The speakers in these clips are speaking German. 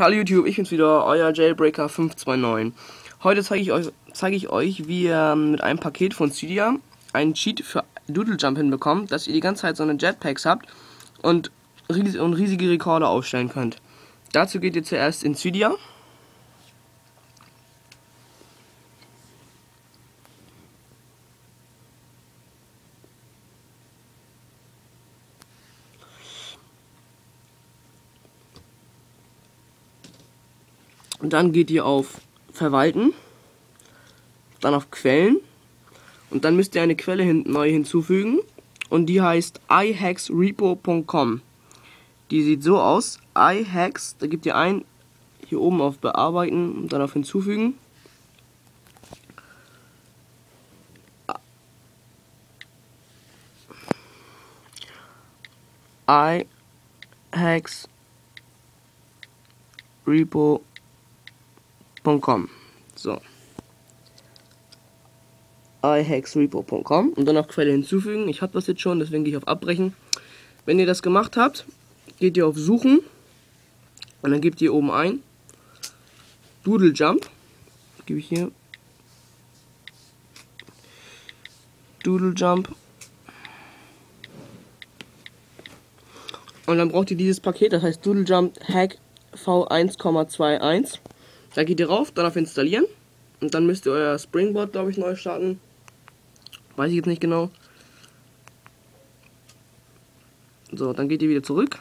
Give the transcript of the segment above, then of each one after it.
Hallo YouTube, ich bin's wieder, euer Jailbreaker 529. Heute zeige ich euch, ich euch, wie ihr mit einem Paket von Cydia einen Cheat für Doodle Jump hinbekommt, dass ihr die ganze Zeit so eine Jetpacks habt und riesige Rekorde aufstellen könnt. Dazu geht ihr zuerst in Cydia. Und dann geht ihr auf Verwalten, dann auf Quellen und dann müsst ihr eine Quelle hin neu hinzufügen und die heißt ihacksrepo.com. Die sieht so aus, ihacks, da gebt ihr ein, hier oben auf Bearbeiten und dann auf Hinzufügen. Repo ihacksrepo.com. So. ihacksrepo.com und dann noch Quelle hinzufügen. Ich habe das jetzt schon, deswegen gehe ich auf Abbrechen. Wenn ihr das gemacht habt, geht ihr auf Suchen und dann gebt ihr oben ein Doodle Jump. Gebe ich hier Doodle Jump. Und dann braucht ihr dieses Paket, das heißt Doodle Jump Hack V1,21. Da geht ihr rauf, dann auf Installieren. Und dann müsst ihr euer Springboard, glaube ich, neu starten. Weiß ich jetzt nicht genau. So, dann geht ihr wieder zurück.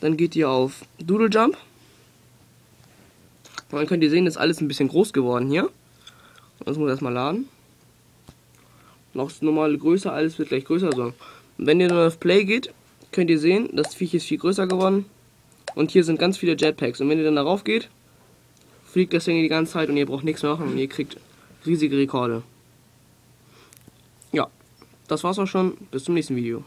Dann geht ihr auf Doodle Jump. Und dann könnt ihr sehen, ist alles ein bisschen groß geworden hier. Das muss erstmal laden. Noch das normale Größe, alles wird gleich größer. So. Und wenn ihr dann auf Play geht, könnt ihr sehen, das Viech ist viel größer geworden. Und hier sind ganz viele Jetpacks. Und wenn ihr dann darauf geht, fliegt das Ding die ganze Zeit und ihr braucht nichts machen und ihr kriegt riesige Rekorde. Ja, das war's auch schon. Bis zum nächsten Video.